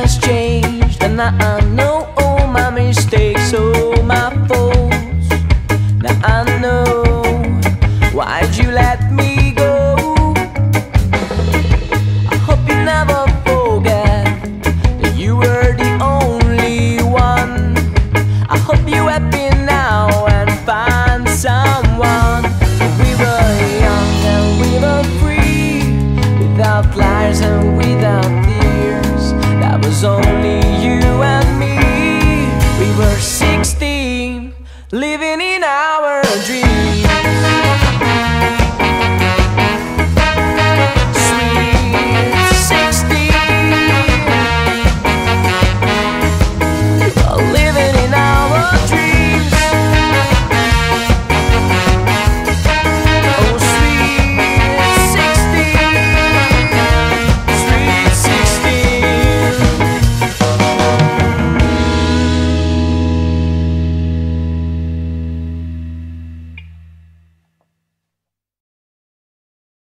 has changed and now I know all my mistakes, all my faults. Now I know why'd you let me go. I hope you never forget that you were the only one. I hope you're happy now and find someone. We were young and we were free without lies and without was only you and me. We were 16, living in